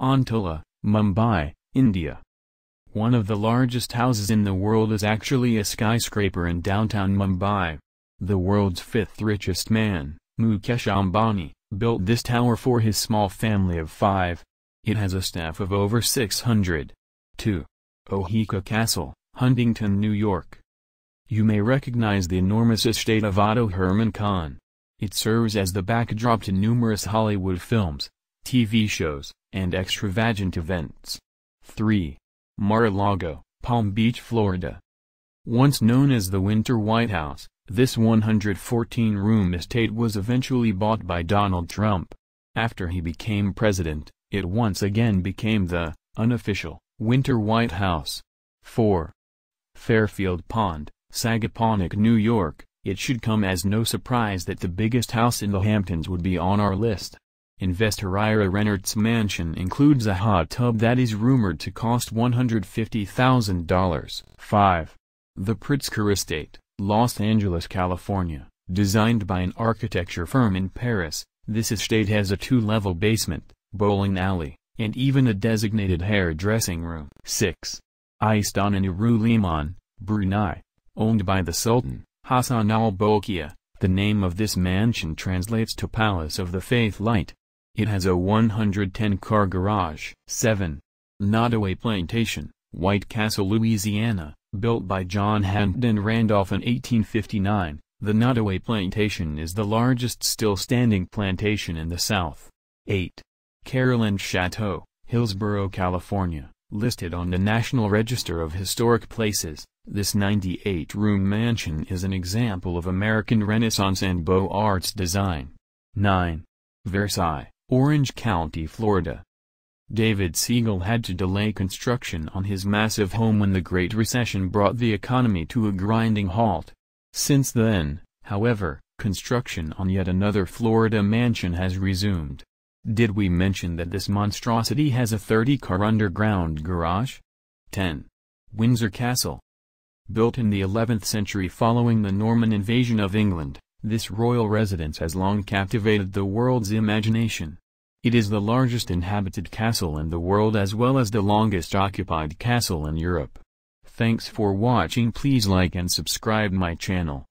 Antilia, Mumbai, India. One of the largest houses in the world is actually a skyscraper in downtown Mumbai. The world's fifth richest man, Mukesh Ambani, built this tower for his small family of five. It has a staff of over 600. 2. Oheka Castle, Huntington, New York. You may recognize the enormous estate of Otto Hermann Kahn. It serves as the backdrop to numerous Hollywood films, TV shows, and extravagant events. 3. Mar-a-Lago, Palm Beach, Florida. Once known as the Winter White House, this 114-room estate was eventually bought by Donald Trump. After he became president, it once again became the, unofficial, Winter White House. 4. Fairfield Pond, Sagaponack, New York. It should come as no surprise that the biggest house in the Hamptons would be on our list. Investor Ira Rennert's mansion includes a hot tub that is rumored to cost $150,000. 5. The Pritzker Estate, Los Angeles, California, designed by an architecture firm in Paris, this estate has a two-level basement, bowling alley, and even a designated hairdressing room. 6. Istana Nurul Iman, Brunei, owned by the Sultan, Hassanal Bolkiah. The name of this mansion translates to Palace of the Faith Light. It has a 110-car garage. 7. Nottoway Plantation, White Castle, Louisiana, built by John Hampden Randolph in 1859. The Nottoway Plantation is the largest still-standing plantation in the South. 8. Carolands Chateau, Hillsborough, California, listed on the National Register of Historic Places. This 98-room mansion is an example of American Renaissance and Beaux Arts design. 9. Versailles, Orange County, Florida. David Siegel had to delay construction on his massive home when the Great Recession brought the economy to a grinding halt. Since then, however, construction on yet another Florida mansion has resumed. Did we mention that this monstrosity has a 30-car underground garage? 10. Windsor Castle. Built in the 11th century following the Norman invasion of England, this royal residence has long captivated the world's imagination. It is the largest inhabited castle in the world as well as the longest occupied castle in Europe. Thanks for watching please like and subscribe my channel.